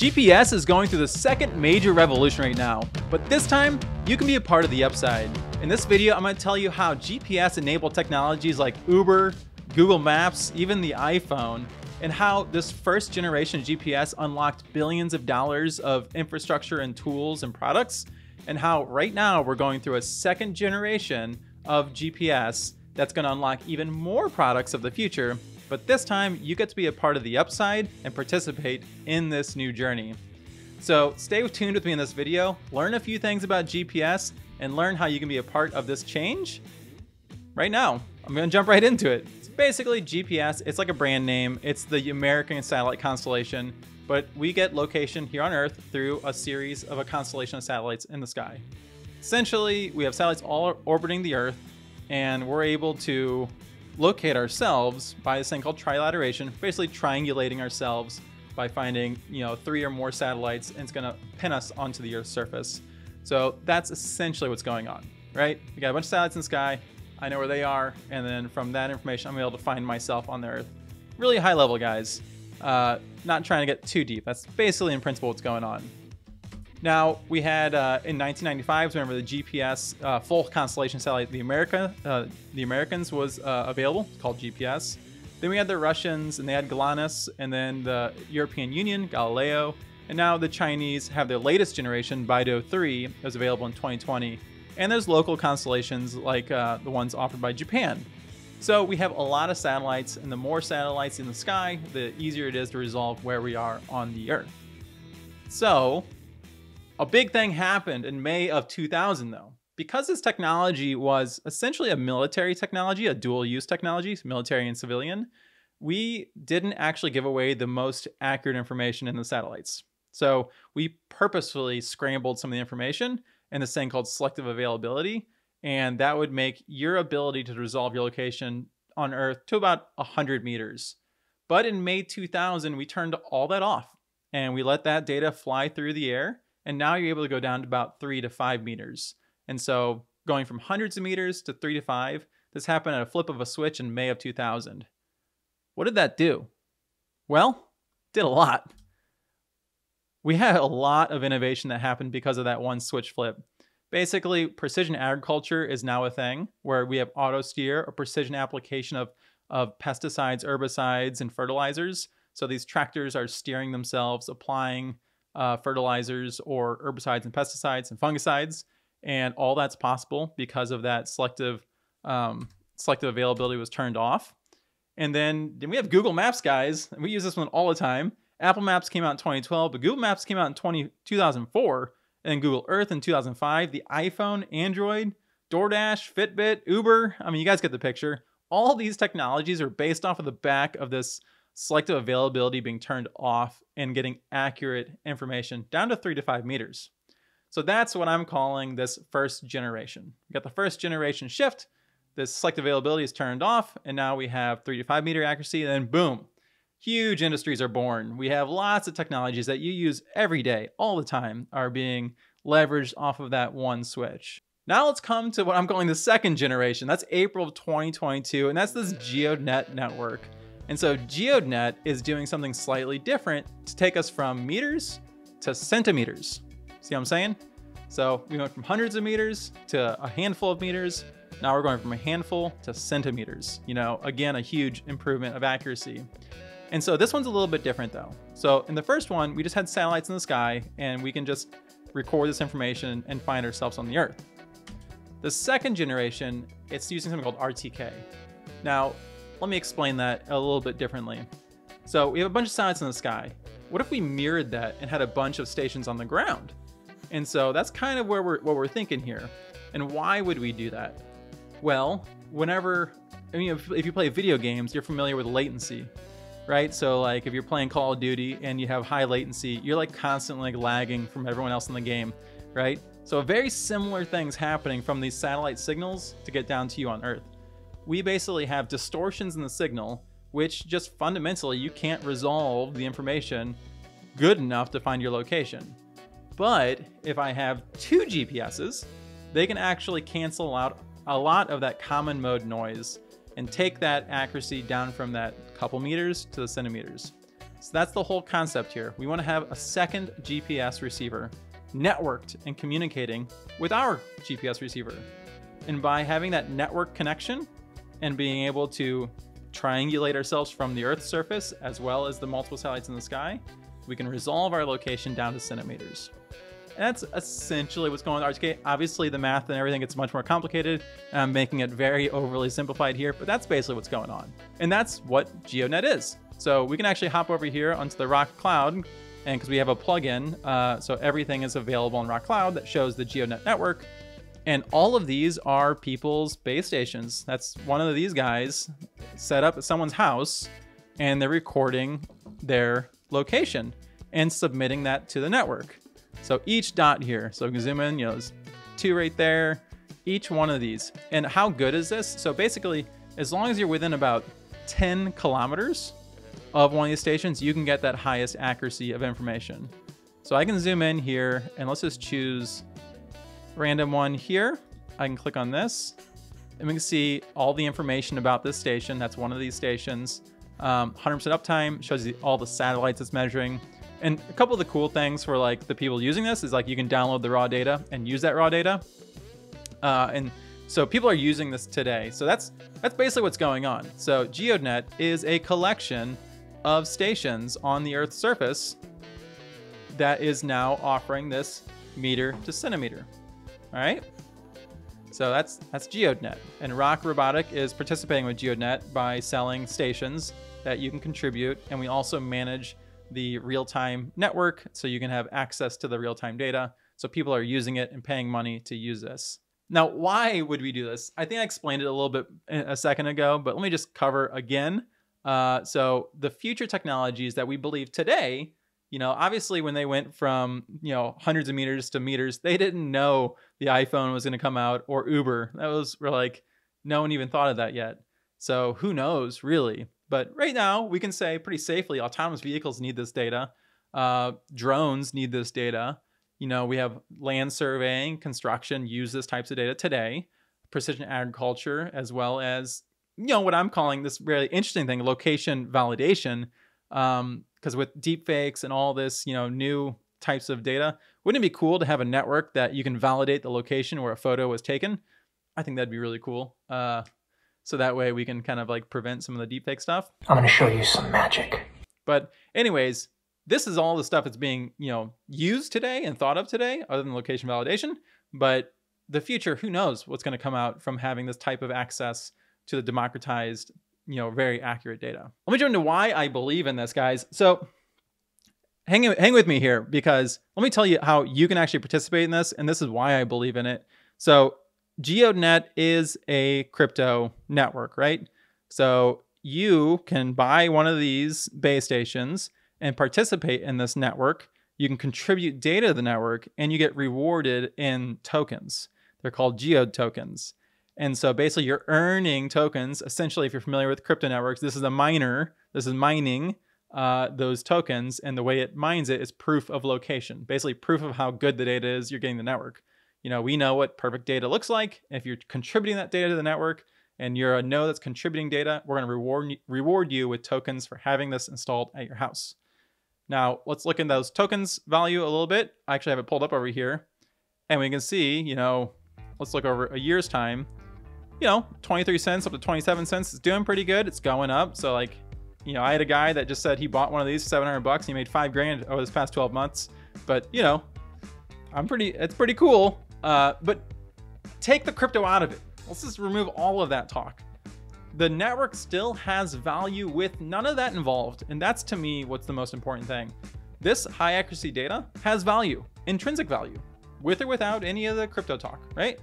GPS is going through the second major revolution right now, but this time you can be a part of the upside. In this video, I'm going to tell you how GPS enabled technologies like Uber, Google Maps, even the iPhone, and how this first generation GPS unlocked billions of dollars of infrastructure and tools and products, and how right now we're going through a second generation of GPS that's going to unlock even more products of the future but this time you get to be a part of the upside and participate in this new journey. So stay tuned with me in this video, learn a few things about GPS, and learn how you can be a part of this change right now. I'm gonna jump right into it. It's basically GPS, it's like a brand name. It's the American satellite constellation, but we get location here on Earth through a series of a constellation of satellites in the sky. Essentially, we have satellites all orbiting the Earth, and we're able to locate ourselves by this thing called trilateration, basically triangulating ourselves by finding, you know, three or more satellites and it's gonna pin us onto the Earth's surface. So that's essentially what's going on, right? We got a bunch of satellites in the sky, I know where they are, and then from that information, I'm able to find myself on the Earth. Really high level, guys. Uh, not trying to get too deep. That's basically in principle what's going on. Now, we had uh, in 1995, remember the GPS uh, full constellation satellite, the America, uh, the Americans was uh, available, called GPS. Then we had the Russians, and they had GLONASS, and then the European Union, Galileo, and now the Chinese have their latest generation, BeiDou 3, that was available in 2020. And there's local constellations like uh, the ones offered by Japan. So we have a lot of satellites, and the more satellites in the sky, the easier it is to resolve where we are on the Earth. So a big thing happened in May of 2000, though. Because this technology was essentially a military technology, a dual use technology, military and civilian, we didn't actually give away the most accurate information in the satellites. So we purposefully scrambled some of the information in this thing called selective availability, and that would make your ability to resolve your location on Earth to about 100 meters. But in May 2000, we turned all that off and we let that data fly through the air and now you're able to go down to about three to five meters. And so going from hundreds of meters to three to five, this happened at a flip of a switch in May of 2000. What did that do? Well, did a lot. We had a lot of innovation that happened because of that one switch flip. Basically, precision agriculture is now a thing where we have auto steer or precision application of, of pesticides, herbicides, and fertilizers. So these tractors are steering themselves, applying uh, fertilizers or herbicides and pesticides and fungicides, and all that's possible because of that selective um, selective availability was turned off. And then, then we have Google Maps, guys, and we use this one all the time. Apple Maps came out in 2012, but Google Maps came out in 20, 2004, and Google Earth in 2005. The iPhone, Android, DoorDash, Fitbit, Uber. I mean, you guys get the picture. All these technologies are based off of the back of this selective availability being turned off and getting accurate information down to three to five meters. So that's what I'm calling this first generation. We got the first generation shift, this selective availability is turned off, and now we have three to five meter accuracy, and then boom, huge industries are born. We have lots of technologies that you use every day, all the time, are being leveraged off of that one switch. Now let's come to what I'm calling the second generation. That's April of 2022, and that's this GeoNet network. And so GeoNet is doing something slightly different to take us from meters to centimeters. See what I'm saying? So we went from hundreds of meters to a handful of meters. Now we're going from a handful to centimeters. You know, again, a huge improvement of accuracy. And so this one's a little bit different though. So in the first one, we just had satellites in the sky and we can just record this information and find ourselves on the Earth. The second generation, it's using something called RTK. Now, let me explain that a little bit differently. So we have a bunch of satellites in the sky. What if we mirrored that and had a bunch of stations on the ground? And so that's kind of where we're what we're thinking here. And why would we do that? Well, whenever I mean, if, if you play video games, you're familiar with latency, right? So like if you're playing Call of Duty and you have high latency, you're like constantly like lagging from everyone else in the game, right? So very similar things happening from these satellite signals to get down to you on Earth we basically have distortions in the signal, which just fundamentally you can't resolve the information good enough to find your location. But if I have two GPSs, they can actually cancel out a lot of that common mode noise and take that accuracy down from that couple meters to the centimeters. So that's the whole concept here. We want to have a second GPS receiver networked and communicating with our GPS receiver. And by having that network connection and being able to triangulate ourselves from the Earth's surface as well as the multiple satellites in the sky, we can resolve our location down to centimeters. And that's essentially what's going on RTK. Obviously, the math and everything gets much more complicated, and I'm making it very overly simplified here, but that's basically what's going on. And that's what GeoNet is. So we can actually hop over here onto the Rock Cloud, and because we have a plugin, uh, so everything is available in Rock Cloud that shows the GeoNet network. And all of these are people's base stations. That's one of these guys set up at someone's house, and they're recording their location and submitting that to the network. So each dot here, so we can zoom in, you know, there's two right there, each one of these. And how good is this? So basically, as long as you're within about 10 kilometers of one of these stations, you can get that highest accuracy of information. So I can zoom in here and let's just choose random one here. I can click on this and we can see all the information about this station. That's one of these stations. 100% um, uptime shows you all the satellites it's measuring. And a couple of the cool things for like the people using this is like you can download the raw data and use that raw data. Uh, and so people are using this today. So that's that's basically what's going on. So GeoNet is a collection of stations on the Earth's surface that is now offering this meter to centimeter. All right. So that's that's GeoNet, and Rock Robotic is participating with GeoNet by selling stations that you can contribute, and we also manage the real-time network so you can have access to the real-time data. So people are using it and paying money to use this. Now, why would we do this? I think I explained it a little bit a second ago, but let me just cover again. Uh, so the future technologies that we believe today, you know, obviously when they went from, you know, hundreds of meters to meters, they didn't know the iPhone was going to come out or Uber. That was we're like, no one even thought of that yet. So who knows really? But right now, we can say pretty safely autonomous vehicles need this data. Uh, drones need this data. You know, we have land surveying, construction use this types of data today, precision agriculture, as well as, you know, what I'm calling this really interesting thing, location validation. Because um, with deepfakes and all this, you know, new types of data, wouldn't it be cool to have a network that you can validate the location where a photo was taken? I think that'd be really cool. Uh, so that way we can kind of like prevent some of the deepfake stuff. I'm going to show you some magic. But anyways, this is all the stuff that's being, you know, used today and thought of today other than location validation, but the future, who knows what's going to come out from having this type of access to the democratized, you know, very accurate data. Let me jump into why I believe in this, guys. So hang, hang with me here because let me tell you how you can actually participate in this. And this is why I believe in it. So GeoNet is a crypto network, right? So you can buy one of these base stations and participate in this network. You can contribute data to the network and you get rewarded in tokens. They're called Geo tokens. And so basically you're earning tokens. Essentially, if you're familiar with crypto networks, this is a miner. This is mining uh, those tokens. And the way it mines it is proof of location, basically proof of how good the data is you're getting the network you know, we know what perfect data looks like. If you're contributing that data to the network and you're a node that's contributing data, we're going to reward, reward you with tokens for having this installed at your house. Now, let's look in those tokens value a little bit. I actually have it pulled up over here. And we can see, you know, let's look over a year's time. You know, 23 cents up to 27 cents It's doing pretty good. It's going up. So like, you know, I had a guy that just said he bought one of these 700 bucks. He made five grand over this past 12 months. But, you know, I'm pretty, it's pretty cool. Uh, but take the crypto out of it. Let's just remove all of that talk. The network still has value with none of that involved. And that's to me what's the most important thing. This high accuracy data has value, intrinsic value, with or without any of the crypto talk, right?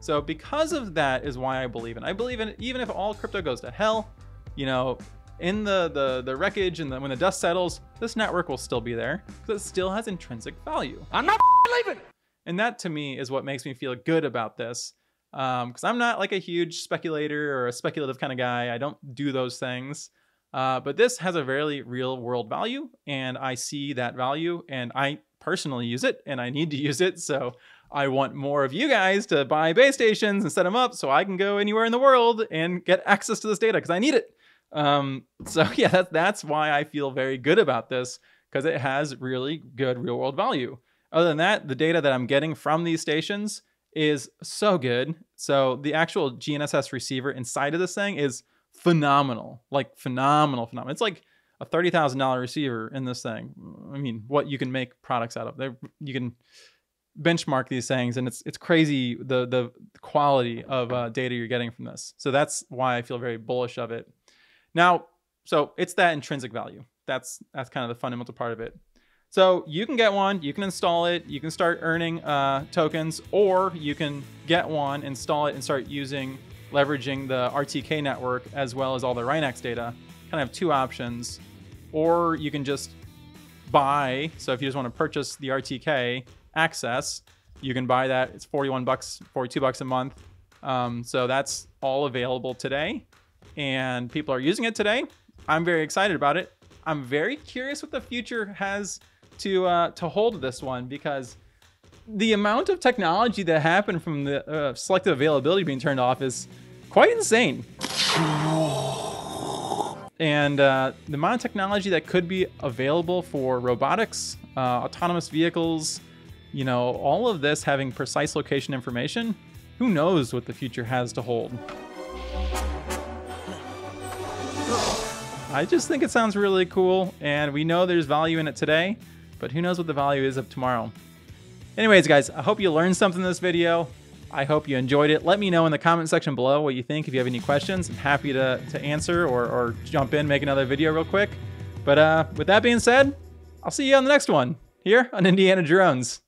So because of that is why I believe in. I believe in even if all crypto goes to hell, you know, in the the the wreckage and the, when the dust settles, this network will still be there because it still has intrinsic value. I'm not leaving. And that to me is what makes me feel good about this. Because um, I'm not like a huge speculator or a speculative kind of guy. I don't do those things. Uh, but this has a very real world value, and I see that value, and I personally use it, and I need to use it. So I want more of you guys to buy base stations and set them up so I can go anywhere in the world and get access to this data because I need it. Um, so yeah, that's that's why I feel very good about this because it has really good real world value. Other than that, the data that I'm getting from these stations is so good. So the actual GNSS receiver inside of this thing is phenomenal, like phenomenal, phenomenal. It's like a thirty thousand dollar receiver in this thing. I mean, what you can make products out of. There, you can benchmark these things, and it's it's crazy the the quality of uh, data you're getting from this. So that's why I feel very bullish of it. Now, so it's that intrinsic value. That's that's kind of the fundamental part of it. So you can get one, you can install it, you can start earning uh, tokens, or you can get one, install it, and start using leveraging the RTK network as well as all the RINEX data. Kind of have two options, or you can just buy. So if you just want to purchase the RTK access, you can buy that. It's 41 bucks, 42 bucks a month. Um, so that's all available today, and people are using it today. I'm very excited about it. I'm very curious what the future has to uh, to hold this one because the amount of technology that happened from the uh, selective availability being turned off is quite insane. And uh, the amount of technology that could be available for robotics, uh, autonomous vehicles, you know, all of this having precise location information, who knows what the future has to hold. I just think it sounds really cool, and we know there's value in it today but who knows what the value is of tomorrow. Anyways, guys, I hope you learned something in this video. I hope you enjoyed it. Let me know in the comment section below what you think. If you have any questions, I'm happy to, to answer or, or jump in, make another video real quick. But uh, with that being said, I'll see you on the next one here on Indiana Drones.